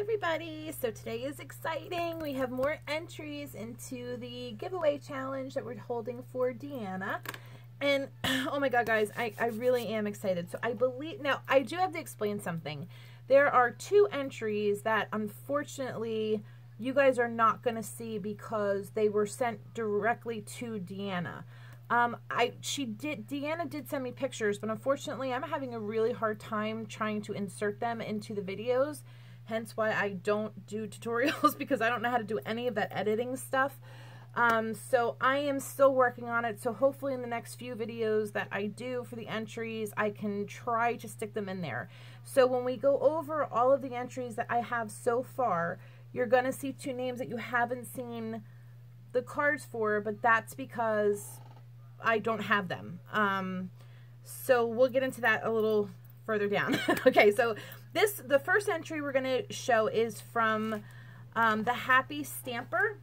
everybody. So today is exciting. We have more entries into the giveaway challenge that we're holding for Deanna. And oh my god, guys, I, I really am excited. So I believe, now I do have to explain something. There are two entries that unfortunately you guys are not going to see because they were sent directly to Deanna. Um, I she did Deanna did send me pictures, but unfortunately I'm having a really hard time trying to insert them into the videos. Hence why I don't do tutorials because I don't know how to do any of that editing stuff. Um, so I am still working on it. So hopefully in the next few videos that I do for the entries, I can try to stick them in there. So when we go over all of the entries that I have so far, you're going to see two names that you haven't seen the cards for, but that's because I don't have them. Um, so we'll get into that a little further down. okay, so this, the first entry we're going to show is from um, the Happy Stamper.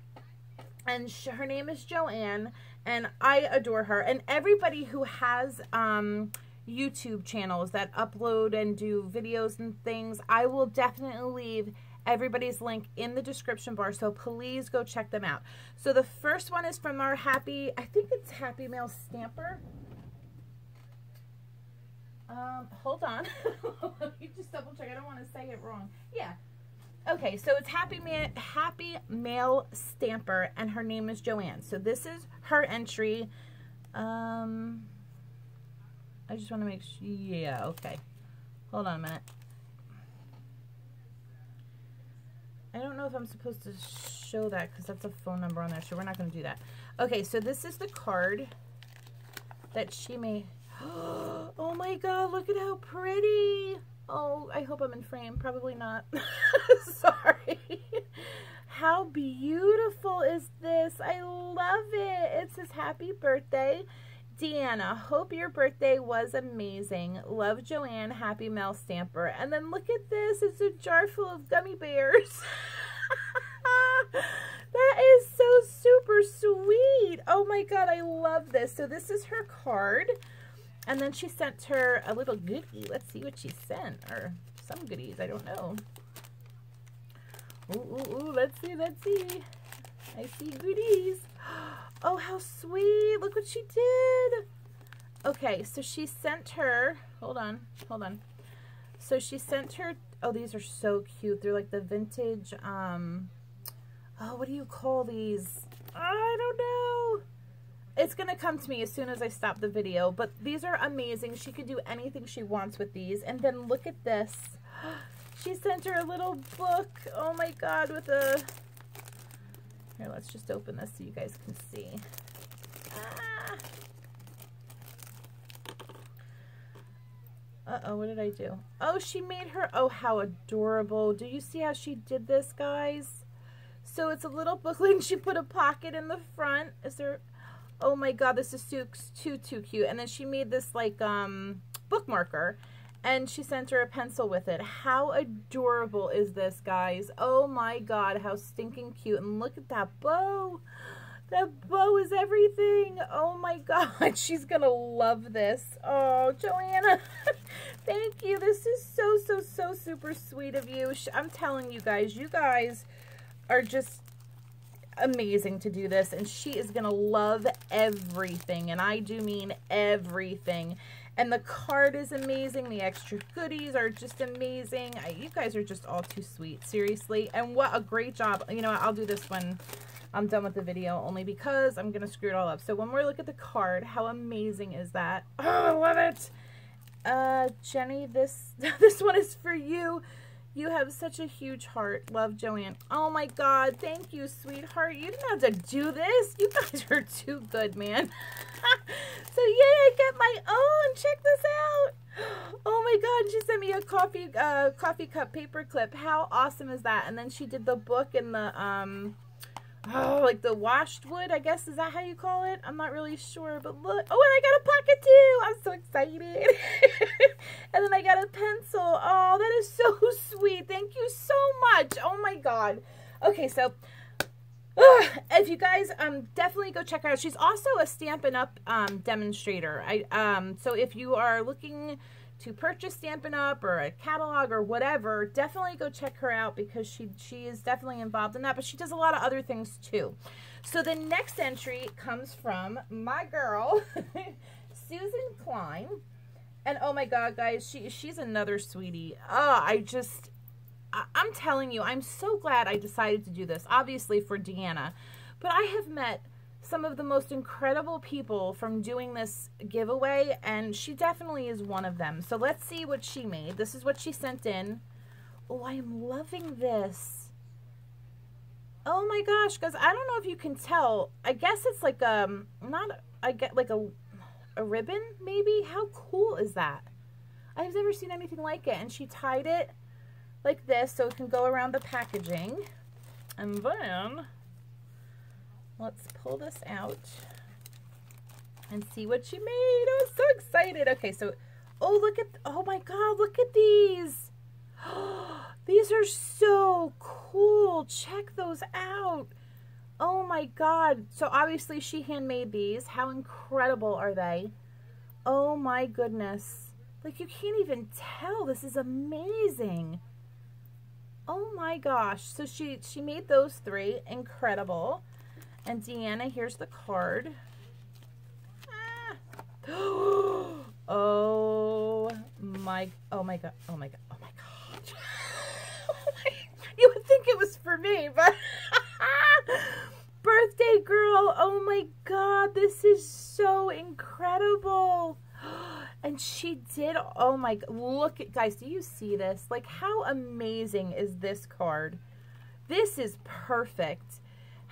And her name is Joanne. And I adore her. And everybody who has um, YouTube channels that upload and do videos and things, I will definitely leave everybody's link in the description bar. So please go check them out. So the first one is from our Happy, I think it's Happy Mail Stamper. Um, hold on. Let me just double check. I don't want to say it wrong. Yeah. Okay, so it's Happy Ma Happy Mail Stamper, and her name is Joanne. So this is her entry. Um, I just want to make sure. Yeah, okay. Hold on a minute. I don't know if I'm supposed to show that because that's a phone number on there, so we're not going to do that. Okay, so this is the card that she made. Oh my god, look at how pretty. Oh, I hope I'm in frame. Probably not. Sorry. How beautiful is this? I love it. It says happy birthday. Deanna, hope your birthday was amazing. Love Joanne, happy Mail Stamper. And then look at this. It's a jar full of gummy bears. that is so super sweet. Oh my god, I love this. So this is her card. And then she sent her a little goodie. Let's see what she sent. Or some goodies. I don't know. Ooh, ooh, ooh. Let's see. Let's see. I see goodies. Oh, how sweet. Look what she did. Okay, so she sent her. Hold on. Hold on. So she sent her. Oh, these are so cute. They're like the vintage. Um. Oh, what do you call these? I don't know. It's going to come to me as soon as I stop the video. But these are amazing. She could do anything she wants with these. And then look at this. She sent her a little book. Oh my god, with a... Here, let's just open this so you guys can see. Ah. Uh-oh, what did I do? Oh, she made her... Oh, how adorable. Do you see how she did this, guys? So it's a little booklet and she put a pocket in the front. Is there oh my god, this is too, too, too cute. And then she made this like um, bookmarker and she sent her a pencil with it. How adorable is this, guys? Oh my god, how stinking cute. And look at that bow. That bow is everything. Oh my god, she's gonna love this. Oh, Joanna, thank you. This is so, so, so super sweet of you. I'm telling you guys, you guys are just amazing to do this and she is gonna love everything and I do mean everything. And the card is amazing the extra goodies are just amazing. I, you guys are just all too sweet seriously. And what a great job. You know I'll do this when I'm done with the video only because I'm gonna screw it all up. So when we look at the card how amazing is that? Oh I love it. Uh Jenny this this one is for you you have such a huge heart. Love, Joanne. Oh my God. Thank you, sweetheart. You didn't have to do this. You guys are too good, man. so yay, I get my own. Check this out. Oh my God. She sent me a coffee, uh, coffee cup paper clip. How awesome is that? And then she did the book and the, um, oh, like the washed wood, I guess. Is that how you call it? I'm not really sure, but look. Oh, and I got a pocket too. I'm so excited. and then I got a pencil. Oh, that is so sweet. Thank you so much. Oh my God. Okay, so if you guys um definitely go check her out. She's also a Stampin' Up um demonstrator. I um so if you are looking to purchase Stampin' Up! or a catalog or whatever, definitely go check her out because she, she is definitely involved in that, but she does a lot of other things too. So the next entry comes from my girl, Susan Klein. And oh my god, guys, she she's another sweetie. Oh, I just I, I'm telling you, I'm so glad I decided to do this. Obviously for Deanna, but I have met some of the most incredible people from doing this giveaway, and she definitely is one of them. So let's see what she made. This is what she sent in. Oh, I am loving this. Oh my gosh, guys, I don't know if you can tell. I guess it's like um not I get like a a ribbon maybe. How cool is that? I've never seen anything like it. And she tied it like this so it can go around the packaging. And then let's pull this out and see what she made. I'm so excited. Okay, so oh look at oh my god, look at these. These are so cool. Check those out. Oh my god. So obviously she handmade these. How incredible are they? Oh my goodness. Like you can't even tell. This is amazing. Oh my gosh. So she she made those three. Incredible. And Deanna, here's the card. Ah. oh my oh my god. Oh my god. Oh my god. you would think it was for me, but birthday girl. Oh my god, this is so incredible. And she did, oh my, look at, guys, do you see this? Like, how amazing is this card? This is perfect.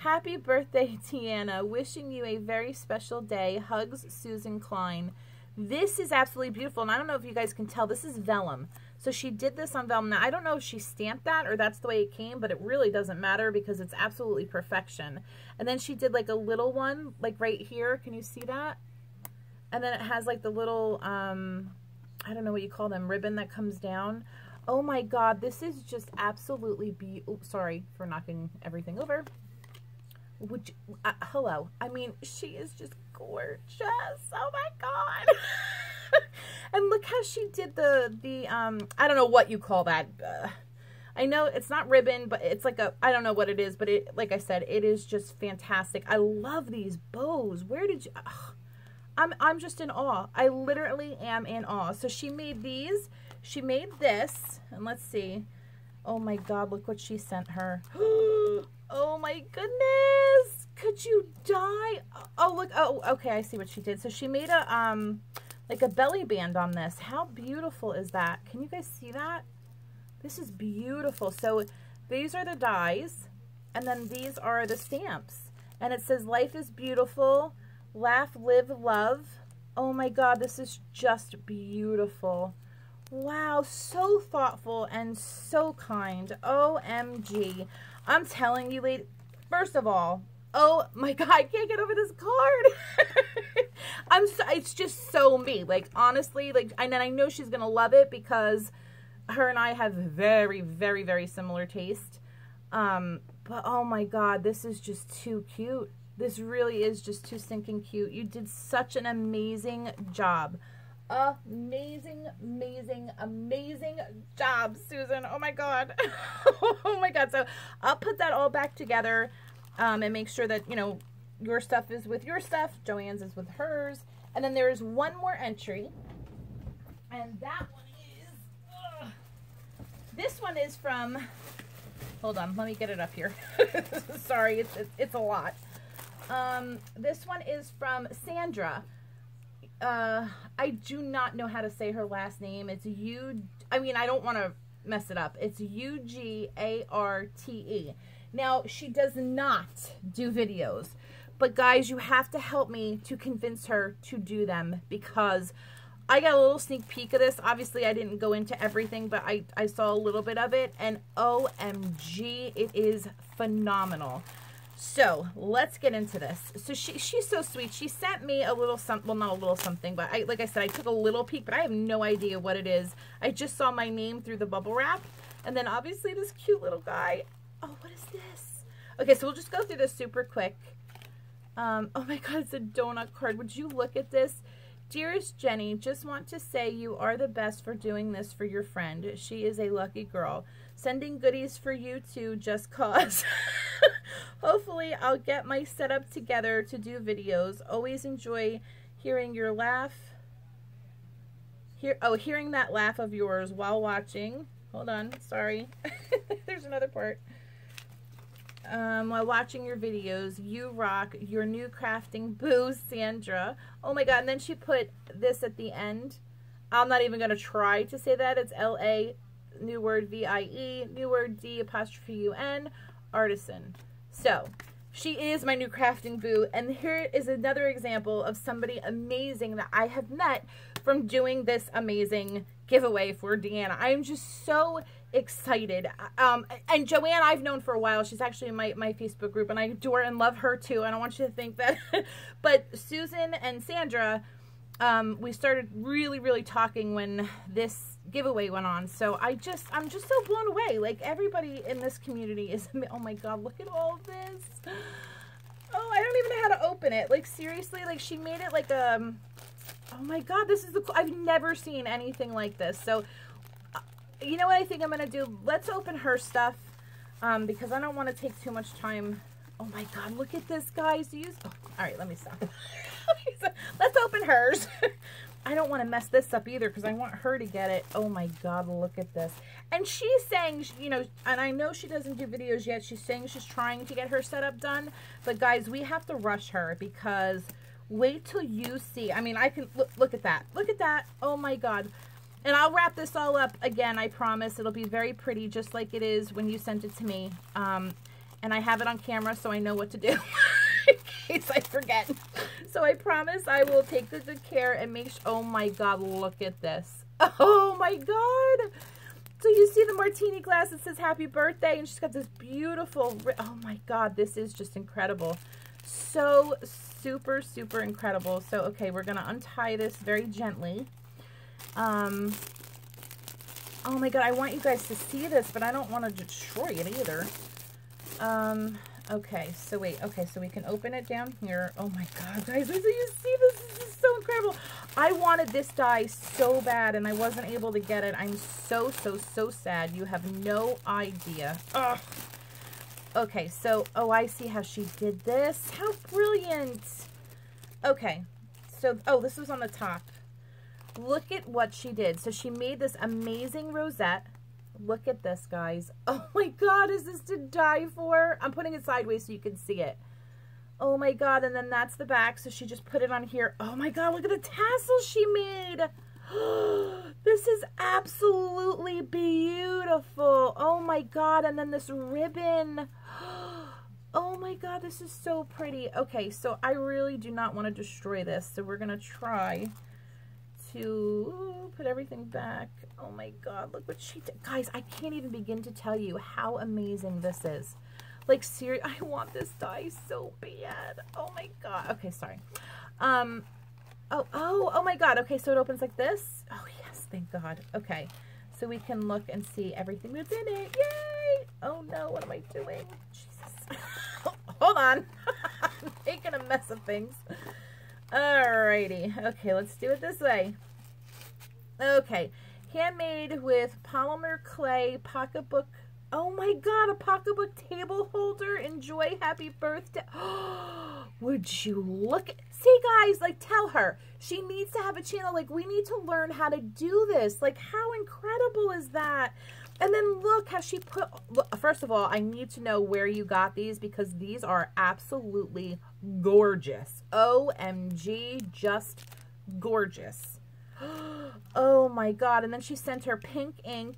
Happy birthday, Deanna. Wishing you a very special day. Hugs, Susan Klein. This is absolutely beautiful. And I don't know if you guys can tell, this is vellum. So she did this on vellum. Now, I don't know if she stamped that or that's the way it came, but it really doesn't matter because it's absolutely perfection. And then she did like a little one, like right here. Can you see that? And then it has like the little, um, I don't know what you call them, ribbon that comes down. Oh my God, this is just absolutely be. sorry for knocking everything over. Would you, uh, hello. I mean, she is just gorgeous. Oh my God. and look how she did the, the, um, I don't know what you call that. Uh, I know it's not ribbon, but it's like a, I don't know what it is, but it, like I said, it is just fantastic. I love these bows. Where did you, ugh, I'm, I'm just in awe. I literally am in awe. So she made these. She made this. And let's see. Oh my God, look what she sent her. oh my goodness. Could you die? Oh, look. Oh, okay. I see what she did. So she made a, um, like a belly band on this. How beautiful is that? Can you guys see that? This is beautiful. So these are the dies. And then these are the stamps. And it says, life is beautiful. Laugh, live, love. Oh my God, this is just beautiful. Wow, so thoughtful and so kind. OMG. I'm telling you, lady, first of all, oh my God, I can't get over this card. I'm so, it's just so me. Like, honestly, like, and then I know she's going to love it because her and I have very, very, very similar taste. Um, but oh my God, this is just too cute. This really is just too stinking cute. You did such an amazing job. Amazing, amazing, amazing job, Susan. Oh my God. oh my God. So I'll put that all back together um, and make sure that, you know, your stuff is with your stuff. Joanne's is with hers. And then there is one more entry. And that one is, ugh. this one is from, hold on, let me get it up here. Sorry, it's, it's, it's a lot. Um, this one is from Sandra. Uh, I do not know how to say her last name. It's U. I mean, I don't want to mess it up. It's U G A R T E. Now, she does not do videos, but guys, you have to help me to convince her to do them because I got a little sneak peek of this. Obviously, I didn't go into everything, but I, I saw a little bit of it, and OMG, it is phenomenal. So let's get into this. So she, she's so sweet. She sent me a little something, well, not a little something, but I, like I said, I took a little peek, but I have no idea what it is. I just saw my name through the bubble wrap. And then obviously this cute little guy. Oh, what is this? Okay, so we'll just go through this super quick. Um, oh my God, it's a donut card. Would you look at this? Dearest Jenny, just want to say you are the best for doing this for your friend. She is a lucky girl. Sending goodies for you too, just cause. Hopefully, I'll get my setup together to do videos. Always enjoy hearing your laugh. Hear, oh, hearing that laugh of yours while watching. Hold on, sorry. There's another part um, while watching your videos. You rock. Your new crafting boo, Sandra. Oh my god. And then she put this at the end. I'm not even going to try to say that. It's L-A, new word V-I-E, new word D apostrophe U-N, artisan. So, she is my new crafting boo. And here is another example of somebody amazing that I have met from doing this amazing giveaway for Deanna. I am just so excited. Um, and Joanne, I've known for a while. She's actually in my, my Facebook group, and I adore and love her too. And I don't want you to think that. but Susan and Sandra, um, we started really, really talking when this giveaway went on. So I just, I'm just so blown away. Like everybody in this community is, oh my God, look at all this. Oh, I don't even know how to open it. Like seriously, like she made it like um, oh my God, this is the, I've never seen anything like this. So you know what I think I'm going to do? Let's open her stuff um, because I don't want to take too much time. Oh my God, look at this, guys. Use. Oh, all right, let me stop. Let's open hers. I don't want to mess this up either because I want her to get it. Oh my God, look at this. And she's saying, you know, and I know she doesn't do videos yet. She's saying she's trying to get her setup done. But guys, we have to rush her because wait till you see. I mean, I can, look, look at that. Look at that. Oh my God. And I'll wrap this all up again, I promise. It'll be very pretty, just like it is when you sent it to me. Um, and I have it on camera, so I know what to do case I forget. So I promise I will take the good care and make sure. Oh my God, look at this. Oh my God. So you see the martini glass that says happy birthday, and she's got this beautiful, oh my God, this is just incredible. So super, super incredible. So, okay, we're going to untie this very gently. Um, oh my god, I want you guys to see this, but I don't want to destroy it either. Um, okay, so wait, okay, so we can open it down here. Oh my god, guys, wait you see this. This is so incredible. I wanted this die so bad, and I wasn't able to get it. I'm so, so, so sad. You have no idea. Ugh. Okay, so, oh, I see how she did this. How brilliant. Okay, so, oh, this was on the top. Look at what she did. So she made this amazing rosette. Look at this, guys. Oh my God, is this to die for? I'm putting it sideways so you can see it. Oh my God, and then that's the back. So she just put it on here. Oh my God, look at the tassels she made. this is absolutely beautiful. Oh my God, and then this ribbon. Oh my God, this is so pretty. Okay, so I really do not want to destroy this. So we're going to try to put everything back. Oh my god, look what she did. Guys, I can't even begin to tell you how amazing this is. Like, seriously, I want this die so bad. Oh my god. Okay, sorry. Um, oh, oh, oh my god. Okay, so it opens like this. Oh, yes, thank god. Okay, so we can look and see everything that's in it. Yay! Oh no, what am I doing? Jesus. Hold on. I'm making a mess of things. Alrighty. Okay, let's do it this way. Okay. Handmade with polymer clay pocketbook. Oh my god, a pocketbook table holder. Enjoy. Happy birthday. Would you look see guys, like tell her she needs to have a channel. Like we need to learn how to do this. Like how incredible is that? And then look how she put, look, first of all, I need to know where you got these because these are absolutely gorgeous. OMG, just gorgeous. Oh my God. And then she sent her pink ink.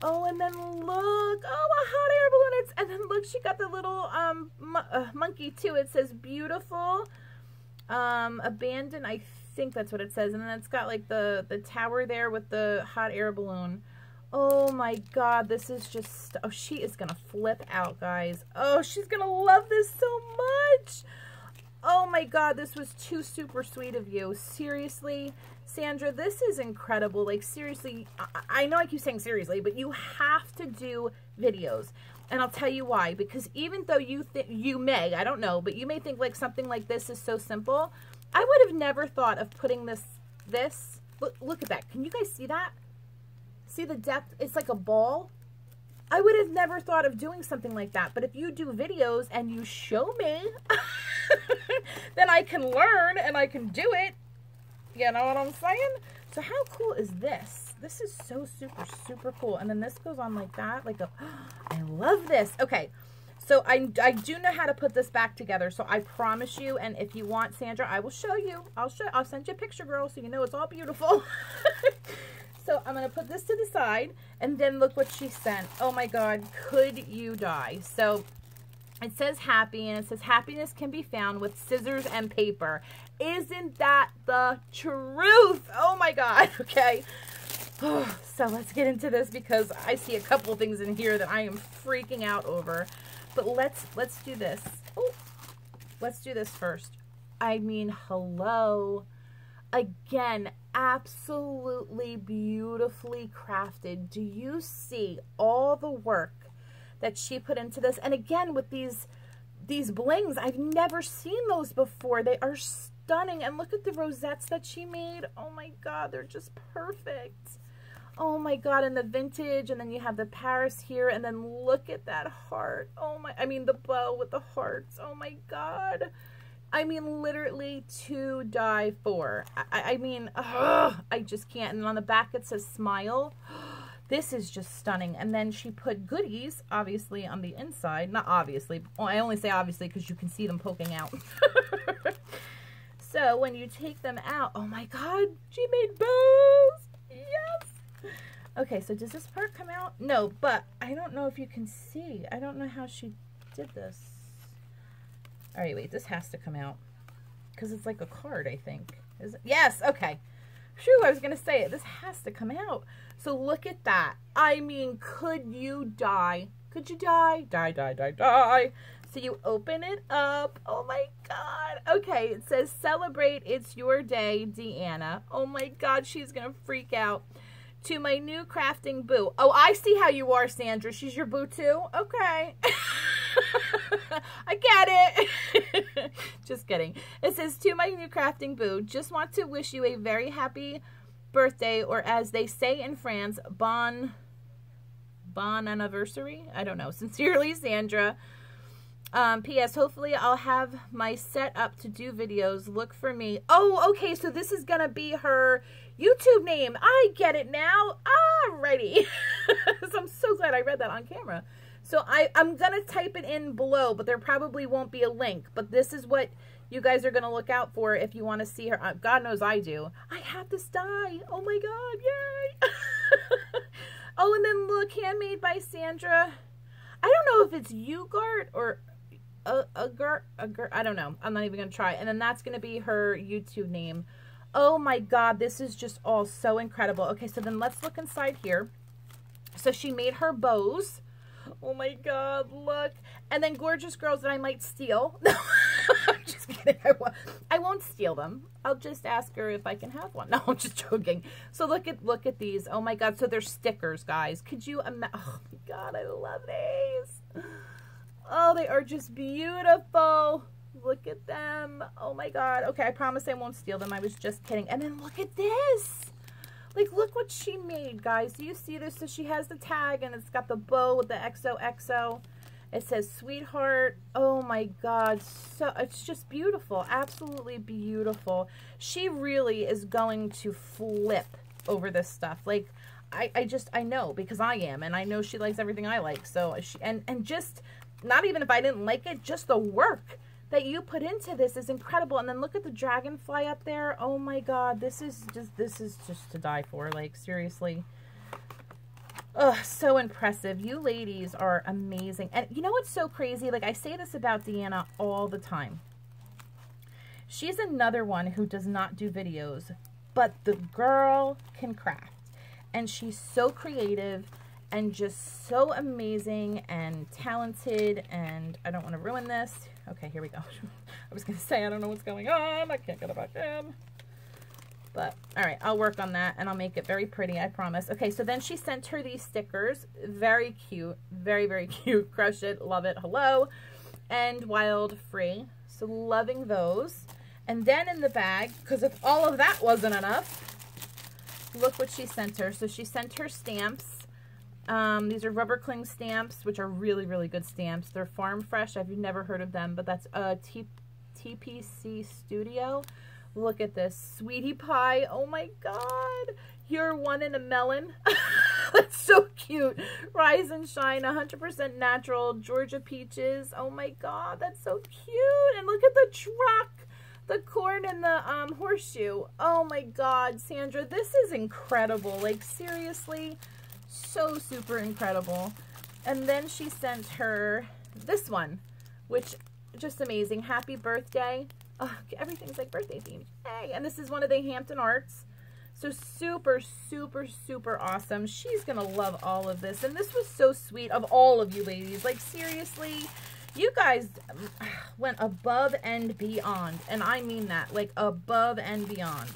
Oh, and then look. Oh, a hot air balloon. It's, and then look, she got the little um uh, monkey too. It says beautiful. Um, abandoned. I think that's what it says. And then it's got like the, the tower there with the hot air balloon. Oh my god, this is just, oh, she is going to flip out, guys. Oh, she's going to love this so much. Oh my god, this was too super sweet of you. Seriously, Sandra, this is incredible. Like, seriously, I, I know I keep saying seriously, but you have to do videos. And I'll tell you why. Because even though you think, you may, I don't know, but you may think like something like this is so simple. I would have never thought of putting this, this, look, look at that. Can you guys see that? See the depth? It's like a ball. I would have never thought of doing something like that. But if you do videos and you show me, then I can learn and I can do it. You know what I'm saying? So how cool is this? This is so super, super cool. And then this goes on like that. Like I love this. Okay. So I, I do know how to put this back together. So I promise you. And if you want, Sandra, I will show you. I'll show, I'll send you a picture, girl, so you know it's all beautiful. so I'm going to put this to the side. And then look what she sent. Oh my God. Could you die? So it says happy and it says happiness can be found with scissors and paper. Isn't that the truth? Oh my God. Okay. so let's get into this because I see a couple things in here that I am freaking out over. But let's let's do this. Oh, let's do this first. I mean, hello. Again, absolutely beautifully crafted. Do you see all the work that she put into this? And again, with these these blings, I've never seen those before. They are stunning. And look at the rosettes that she made. Oh my God, they're just perfect. Oh my God, and the vintage, and then you have the Paris here, and then look at that heart. Oh my, I mean the bow with the hearts. Oh my God. I mean, literally to die for. I, I mean, ugh, I just can't. And on the back it says smile. This is just stunning. And then she put goodies, obviously, on the inside. Not obviously. Well, I only say obviously because you can see them poking out. so when you take them out, oh my God, she made bows. Yes. Okay, so does this part come out? No, but I don't know if you can see. I don't know how she did this. All right, wait, this has to come out because it's like a card, I think. Is it? Yes, okay. Phew, I was going to say it. This has to come out. So look at that. I mean, could you die? Could you die? Die, die, die, die. So you open it up. Oh my God. Okay, it says celebrate. It's your day, Deanna. Oh my God, she's going to freak out. To my new crafting boo. Oh, I see how you are, Sandra. She's your boo too? Okay. I get it. just kidding. It says, to my new crafting boo, just want to wish you a very happy birthday, or as they say in France, bon, bon anniversary. I don't know. Sincerely, Sandra. Um, P.S. Hopefully I'll have my set up to do videos. Look for me. Oh, okay. So this is going to be her YouTube name. I get it now. Alrighty. so I'm so glad I read that on camera. So I, I'm going to type it in below, but there probably won't be a link. But this is what you guys are going to look out for if you want to see her. Uh, God knows I do. I have this die. Oh my God. Yay. oh, and then look, handmade by Sandra. I don't know if it's Ugart or a, a girl, I don't know. I'm not even going to try. And then that's going to be her YouTube name. Oh my God, this is just all so incredible. Okay, so then let's look inside here. So she made her bows. Oh my God, look. And then gorgeous girls that I might steal. I'm just kidding. I won't, I won't steal them. I'll just ask her if I can have one. No, I'm just joking. So look at look at these. Oh my God. So they're stickers, guys. Could you imagine? Oh my God, I love these. Oh, they are just beautiful. Look at them. Oh my God. Okay, I promise I won't steal them. I was just kidding. And then look at this. Like, look what she made, guys. Do you see this? So she has the tag and it's got the bow with the XOXO. It says sweetheart. Oh my God. So it's just beautiful. Absolutely beautiful. She really is going to flip over this stuff. Like, I, I just, I know because I am. And I know she likes everything I like. So she, and, and just not even if I didn't like it, just the work that you put into this is incredible. And then look at the dragonfly up there. Oh my God, this is just, this is just to die for. Like, seriously. Ugh, so impressive. You ladies are amazing. And you know what's so crazy? Like, I say this about Deanna all the time. She's another one who does not do videos, but the girl can craft. And she's so creative and just so amazing and talented and I don't want to ruin this. Okay, here we go. I was going to say I don't know what's going on. I can't get it back in. But, all right, I'll work on that and I'll make it very pretty, I promise. Okay, so then she sent her these stickers. Very cute. Very, very cute. Crush it. Love it. Hello. And Wild Free. So loving those. And then in the bag, because if all of that wasn't enough, look what she sent her. So she sent her stamps. Um, these are rubber cling stamps, which are really, really good stamps. They're farm fresh. I've never heard of them, but that's a T TPC Studio. Look at this. Sweetie Pie. Oh my God. You're one in a melon. That's so cute. Rise and shine. 100% natural. Georgia peaches. Oh my God. That's so cute. And look at the truck. The corn and the um, horseshoe. Oh my God, Sandra. This is incredible. Like, seriously. So super incredible. And then she sent her this one, which just amazing. Happy birthday. Oh, everything's like birthday themed. Hey, and this is one of the Hampton Arts. So super, super, super awesome. She's going to love all of this. And this was so sweet of all of you ladies. Like, seriously, you guys um, went above and beyond. And I mean that, like above and beyond.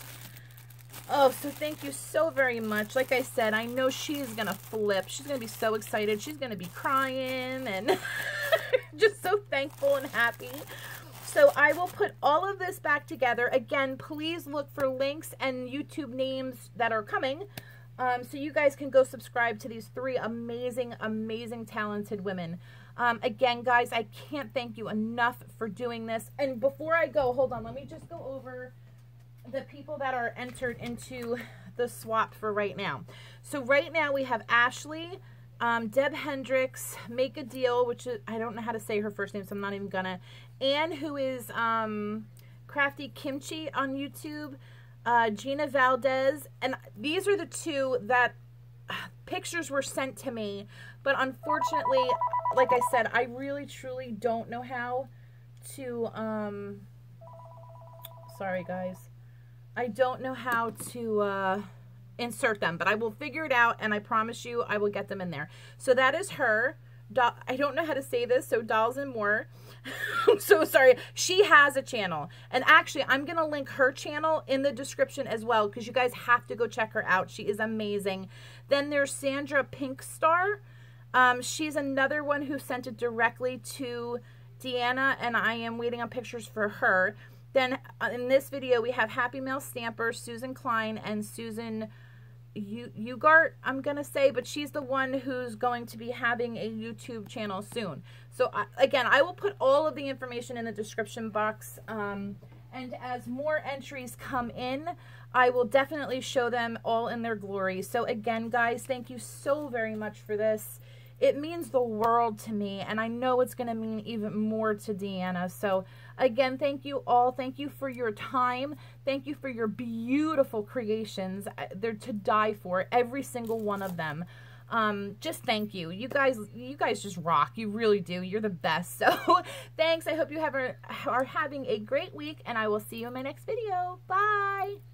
Oh, so thank you so very much. Like I said, I know she's going to flip. She's going to be so excited. She's going to be crying and just so thankful and happy. So I will put all of this back together. Again, please look for links and YouTube names that are coming. Um, so you guys can go subscribe to these three amazing, amazing, talented women. Um, again, guys, I can't thank you enough for doing this. And before I go, hold on, let me just go over the people that are entered into the swap for right now. So right now we have Ashley, um, Deb Hendricks, Make a Deal, which is, I don't know how to say her first name, so I'm not even gonna, Anne, who is um, Crafty Kimchi on YouTube, uh, Gina Valdez, and these are the two that pictures were sent to me, but unfortunately, like I said, I really truly don't know how to, um, sorry guys, I don't know how to, uh, insert them, but I will figure it out, and I promise you I will get them in there. So that is her. I don't know how to say this, so Dolls and More. I'm so sorry. She has a channel. And actually, I'm going to link her channel in the description as well because you guys have to go check her out. She is amazing. Then there's Sandra Pinkstar. Um, she's another one who sent it directly to Deanna, and I am waiting on pictures for her. Then uh, in this video, we have Happy Mail Stamper, Susan Klein, and Susan Ugart, I'm going to say, but she's the one who's going to be having a YouTube channel soon. So I, again, I will put all of the information in the description box. Um, and as more entries come in, I will definitely show them all in their glory. So again, guys, thank you so very much for this. It means the world to me, and I know it's going to mean even more to Deanna. So again, thank you all. Thank you for your time. Thank you for your beautiful creations. They're to die for, every single one of them um, just thank you. You guys, you guys just rock. You really do. You're the best. So thanks. I hope you have a, are having a great week and I will see you in my next video. Bye.